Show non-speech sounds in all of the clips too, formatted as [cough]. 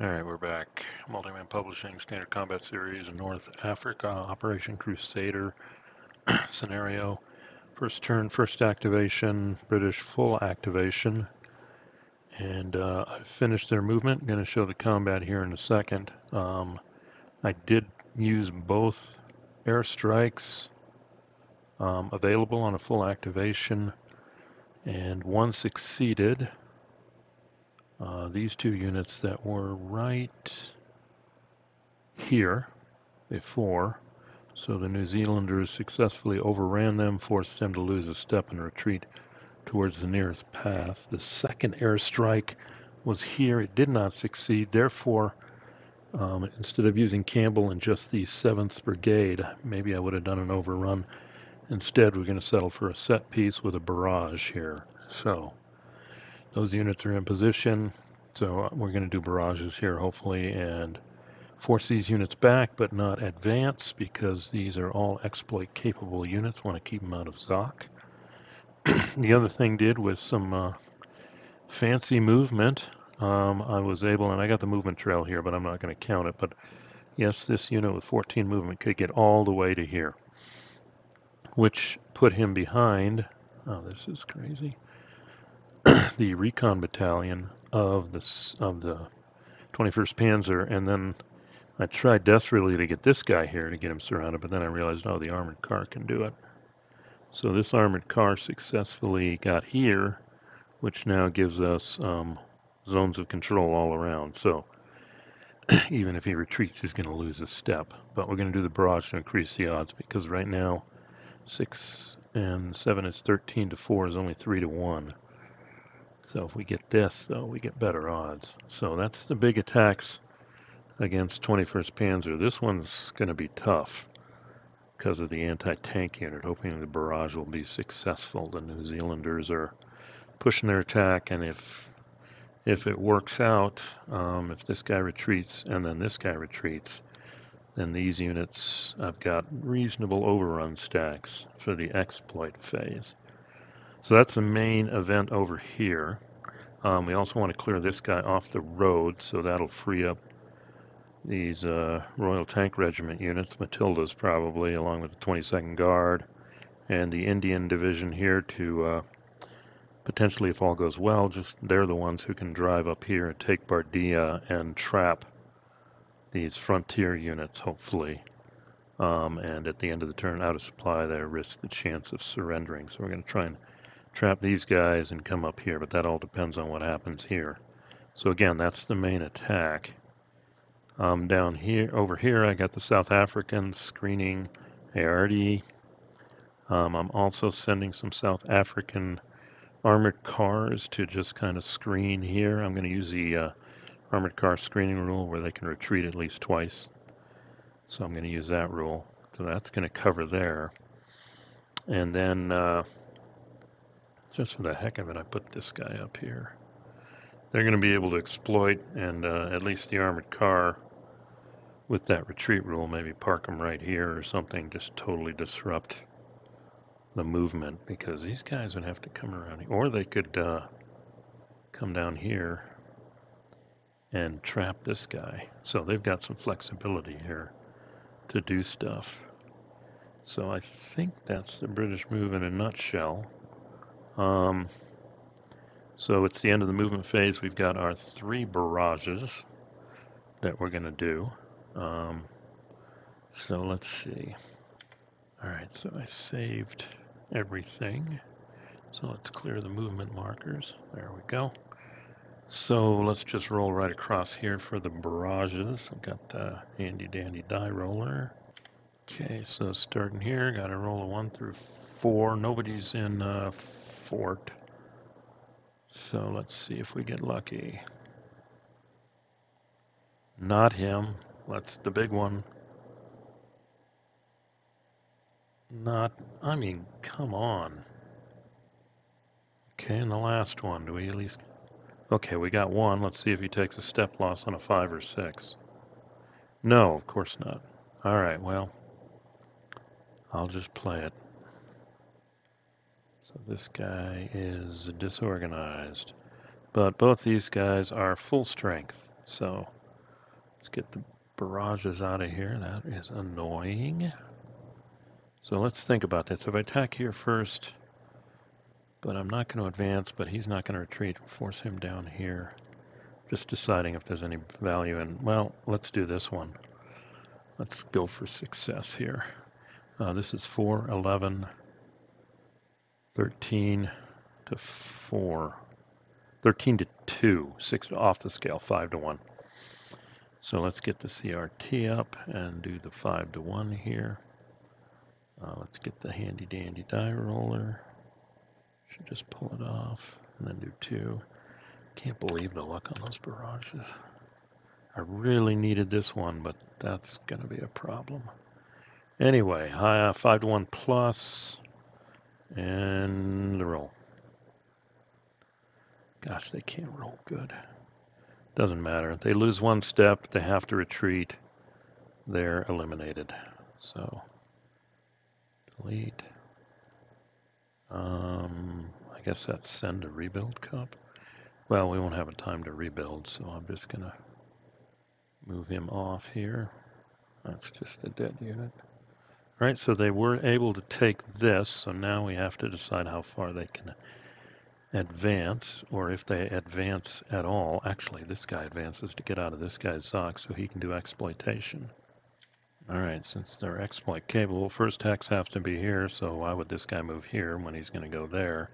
Alright, we're back. Multiman Publishing Standard Combat Series North Africa Operation Crusader [clears throat] scenario. First turn, first activation, British full activation. And uh, I finished their movement. Going to show the combat here in a second. Um, I did use both airstrikes um, available on a full activation, and one succeeded. Uh, these two units that were right here before. So the New Zealanders successfully overran them, forced them to lose a step and retreat towards the nearest path. The second airstrike was here. It did not succeed. Therefore, um, instead of using Campbell and just the 7th Brigade, maybe I would have done an overrun. Instead, we're going to settle for a set piece with a barrage here. So those units are in position. So uh, we're going to do barrages here, hopefully, and force these units back, but not advance, because these are all exploit-capable units. want to keep them out of ZOC. [clears throat] the other thing did was some uh, fancy movement. Um, I was able, and I got the movement trail here, but I'm not going to count it. But yes, this unit with 14 movement could get all the way to here, which put him behind. Oh, this is crazy. [clears throat] the recon battalion of the of the 21st Panzer, and then I tried desperately to get this guy here to get him surrounded, but then I realized, oh, the armored car can do it. So this armored car successfully got here, which now gives us um, zones of control all around. So [clears throat] even if he retreats, he's going to lose a step. But we're going to do the barrage to increase the odds because right now, 6 and 7 is 13 to 4 is only 3 to 1. So if we get this, though, we get better odds. So that's the big attacks against 21st Panzer. This one's going to be tough because of the anti-tank unit, hoping the barrage will be successful. The New Zealanders are pushing their attack, and if if it works out, um, if this guy retreats and then this guy retreats, then these units, I've got reasonable overrun stacks for the exploit phase. So that's the main event over here. Um, we also want to clear this guy off the road, so that'll free up these uh, Royal Tank Regiment units, Matildas probably, along with the 22nd Guard, and the Indian Division here to uh, potentially, if all goes well, just they're the ones who can drive up here and take Bardia and trap these frontier units, hopefully. Um, and at the end of the turn, out of supply, they risk the chance of surrendering. So we're going to try and trap these guys and come up here, but that all depends on what happens here. So again, that's the main attack. Um, down here, over here, I got the South Africans screening ARD. Um, I'm also sending some South African armored cars to just kind of screen here. I'm going to use the uh, armored car screening rule where they can retreat at least twice. So I'm going to use that rule. So that's going to cover there. And then uh, just for the heck of it, I put this guy up here. They're going to be able to exploit, and uh, at least the armored car, with that retreat rule, maybe park them right here or something, just totally disrupt the movement, because these guys would have to come around here. Or they could uh, come down here and trap this guy. So they've got some flexibility here to do stuff. So I think that's the British move in a nutshell. Um, so it's the end of the movement phase. We've got our three barrages that we're going to do. Um, so let's see. All right, so I saved everything. So let's clear the movement markers. There we go. So let's just roll right across here for the barrages. I've got the handy dandy die roller. Okay, so starting here, got to roll a one through four. Nobody's in uh, fort. So let's see if we get lucky. Not him. That's the big one. Not, I mean, come on. Okay, and the last one, do we at least... Okay, we got one. Let's see if he takes a step loss on a five or six. No, of course not. All right, well, I'll just play it. So this guy is disorganized. But both these guys are full strength. So Let's get the barrages out of here. That is annoying. So let's think about this. If I attack here first, but I'm not going to advance, but he's not going to retreat, force him down here. Just deciding if there's any value in, well, let's do this one. Let's go for success here. Uh, this is 4, 11, 13 to 4, 13 to 2, 6 off the scale, 5 to 1. So let's get the CRT up and do the 5 to 1 here. Uh, let's get the handy dandy die roller. Should just pull it off and then do 2. Can't believe the luck on those barrages. I really needed this one, but that's going to be a problem. Anyway, uh, 5 to 1 plus, and the roll. Gosh, they can't roll good. Doesn't matter. They lose one step, they have to retreat. They're eliminated. So, delete. Um, I guess that's send a rebuild cup. Well, we won't have a time to rebuild, so I'm just going to move him off here. That's just a dead unit. All right, so they were able to take this, so now we have to decide how far they can advance, or if they advance at all. Actually, this guy advances to get out of this guy's zoc so he can do exploitation. All right, since they're exploit capable, first hex have to be here, so why would this guy move here when he's going to go there?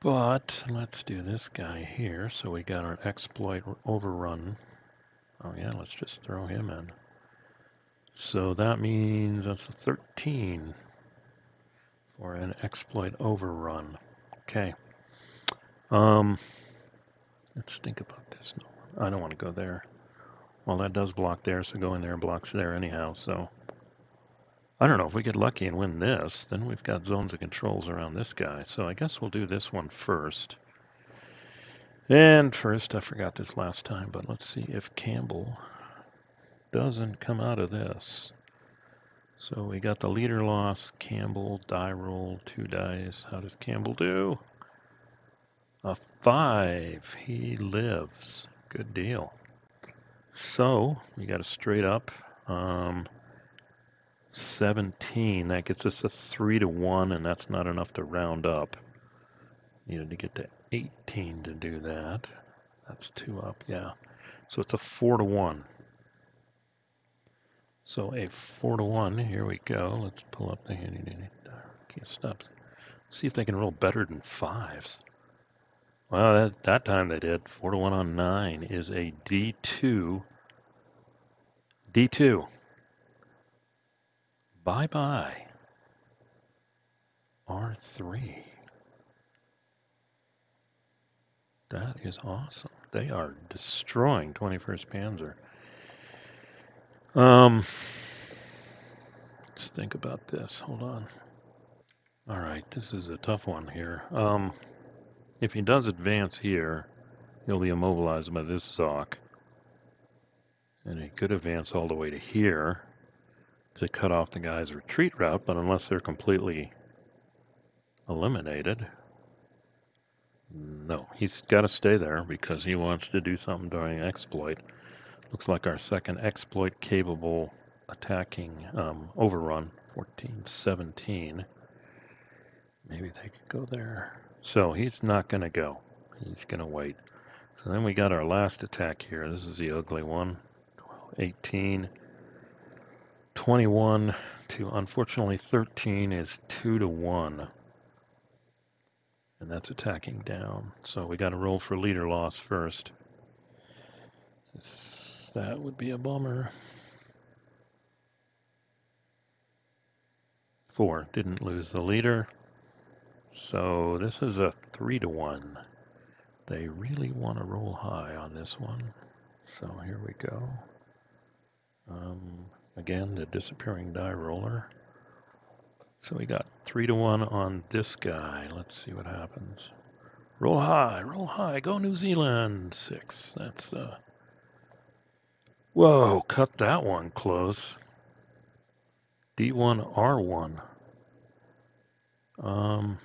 But let's do this guy here. So we got our exploit overrun. Oh yeah, let's just throw him in. So that means that's a 13 for an exploit overrun. Okay. Um, let's think about this. No, I don't want to go there. Well, that does block there, so go in there and blocks there anyhow. So I don't know, if we get lucky and win this, then we've got zones of controls around this guy. So I guess we'll do this one first. And first, I forgot this last time, but let's see if Campbell doesn't come out of this. So we got the leader loss, Campbell, die roll, two dice. How does Campbell do? A five. He lives. Good deal. So we got a straight up. Um, 17. That gets us a 3 to 1, and that's not enough to round up. Needed to get to 18 to do that. That's 2 up, yeah. So it's a 4 to 1. So a 4 to 1, here we go. Let's pull up the handy dandy. Can't stop. See if they can roll better than 5s. Well, that, that time they did. 4 to 1 on 9 is a D2. D2. Bye-bye. R3. That is awesome. They are destroying 21st Panzer. Um, let's think about this. Hold on. All right, this is a tough one here. Um, if he does advance here, he'll be immobilized by this Zoc. And he could advance all the way to here to cut off the guy's retreat route, but unless they're completely eliminated, no, he's got to stay there because he wants to do something during exploit. Looks like our second exploit capable attacking um, overrun, 1417. Maybe they could go there. So he's not going to go. He's going to wait. So then we got our last attack here. This is the ugly one. 18. 21 to unfortunately 13 is 2 to 1. And that's attacking down. So we got to roll for leader loss first. That would be a bummer. 4 didn't lose the leader. So this is a 3 to 1. They really want to roll high on this one. So here we go. Um, Again, the disappearing die roller. So we got three to one on this guy. Let's see what happens. Roll high, roll high, go New Zealand. Six. That's uh Whoa, cut that one close. D1 R1. Um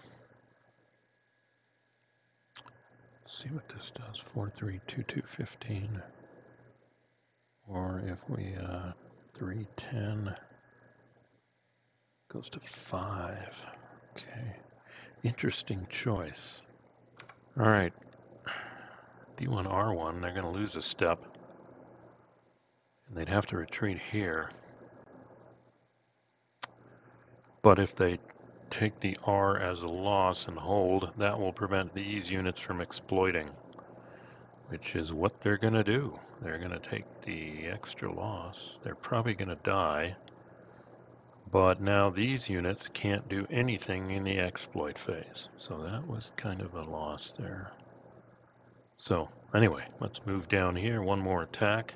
let's see what this does. Four three two two fifteen. Or if we, uh, 310 goes to 5. Okay. Interesting choice. All right. D1R1, they're going to lose a step. And they'd have to retreat here. But if they take the R as a loss and hold, that will prevent these units from exploiting, which is what they're going to do. They're going to take the extra loss. They're probably going to die. But now these units can't do anything in the exploit phase. So that was kind of a loss there. So anyway, let's move down here. One more attack.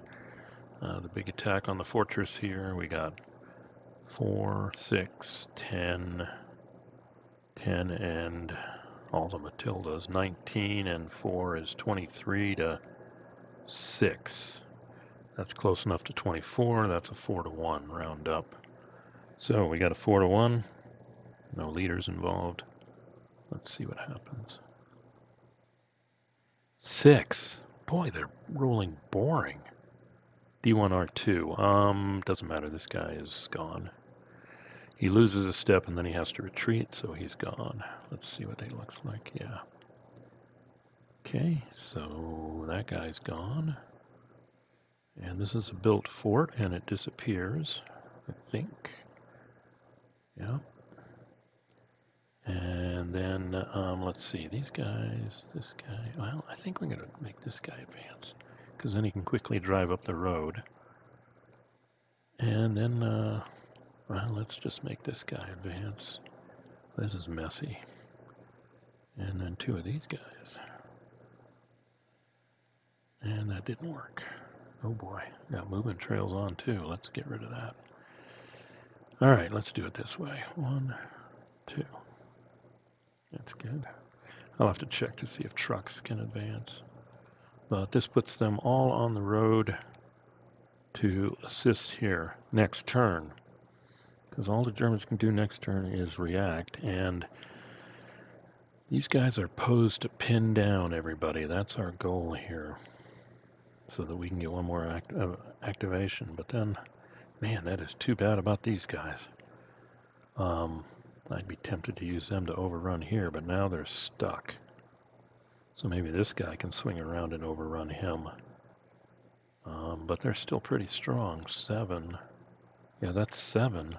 Uh, the big attack on the fortress here. We got 4, 6, 10, 10 and all the Matildas. 19 and 4 is 23 to 6. That's close enough to 24. That's a 4 to 1 round up. So we got a 4 to 1. No leaders involved. Let's see what happens. 6. Boy, they're rolling boring. D1R2. Um, doesn't matter. This guy is gone. He loses a step and then he has to retreat, so he's gone. Let's see what he looks like. Yeah. Okay, so that guy's gone. And this is a built fort and it disappears, I think. Yeah. And then, um, let's see, these guys, this guy, well, I think we're going to make this guy advance because then he can quickly drive up the road. And then, uh, well, let's just make this guy advance. This is messy. And then two of these guys. And that didn't work. Oh boy, got movement trails on too. Let's get rid of that. All right, let's do it this way. One, two. That's good. I'll have to check to see if trucks can advance. But this puts them all on the road to assist here next turn. Because all the Germans can do next turn is react. And these guys are posed to pin down everybody. That's our goal here. So that we can get one more act uh, activation. But then, man, that is too bad about these guys. Um, I'd be tempted to use them to overrun here, but now they're stuck. So maybe this guy can swing around and overrun him. Um, but they're still pretty strong. Seven. Yeah, that's seven.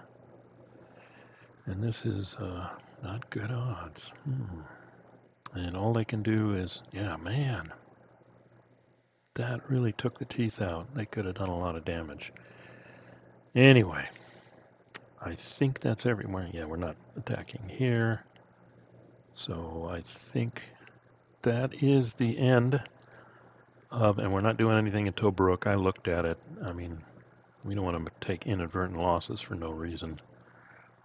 And this is uh, not good odds. Hmm. And all they can do is, yeah, man. That really took the teeth out. They could have done a lot of damage. Anyway, I think that's everywhere. Yeah, we're not attacking here. So I think that is the end of, and we're not doing anything in Tobruk. I looked at it. I mean, we don't want to take inadvertent losses for no reason.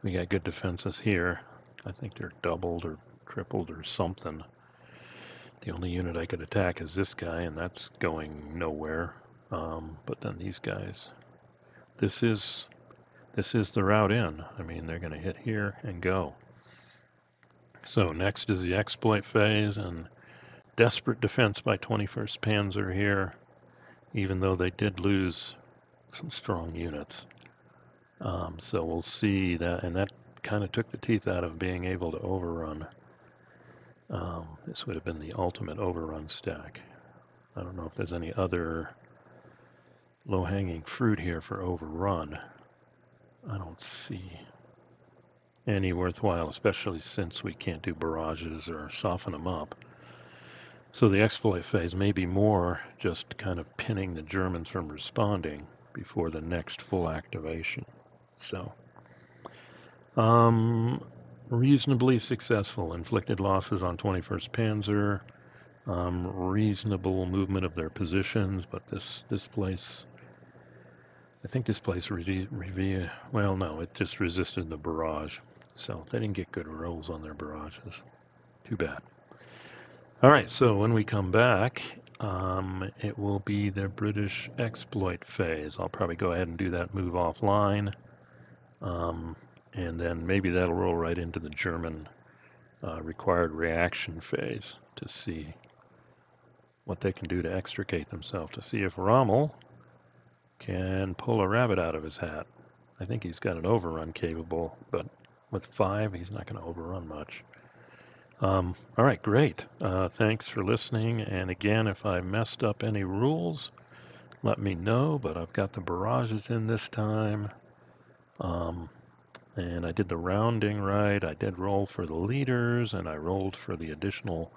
We got good defenses here. I think they're doubled or tripled or something. The only unit I could attack is this guy, and that's going nowhere. Um, but then these guys, this is this is the route in. I mean, they're going to hit here and go. So next is the exploit phase, and desperate defense by 21st Panzer here, even though they did lose some strong units. Um, so we'll see that, and that kind of took the teeth out of being able to overrun. Um, this would have been the ultimate overrun stack. I don't know if there's any other low-hanging fruit here for overrun. I don't see any worthwhile, especially since we can't do barrages or soften them up. So the exploit phase may be more just kind of pinning the Germans from responding before the next full activation. So, um, reasonably successful. Inflicted losses on 21st Panzer. Um, reasonable movement of their positions, but this this place, I think this place, re, re, well, no, it just resisted the barrage. So they didn't get good rolls on their barrages. Too bad. All right, so when we come back, um, it will be the British exploit phase. I'll probably go ahead and do that move offline. Um, and then maybe that'll roll right into the German uh, required reaction phase to see what they can do to extricate themselves, to see if Rommel can pull a rabbit out of his hat. I think he's got an overrun capable, but with five, he's not going to overrun much. Um, all right, great. Uh, thanks for listening. And again, if I messed up any rules, let me know. But I've got the barrages in this time. Um, and I did the rounding right. I did roll for the leaders, and I rolled for the additional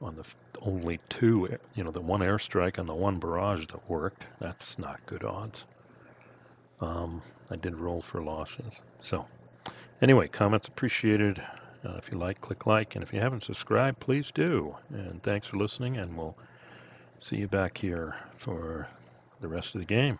on the only two, you know, the one airstrike and the one barrage that worked. That's not good odds. Um, I did roll for losses. So, anyway, comments appreciated. Uh, if you like, click like. And if you haven't subscribed, please do. And thanks for listening, and we'll see you back here for the rest of the game.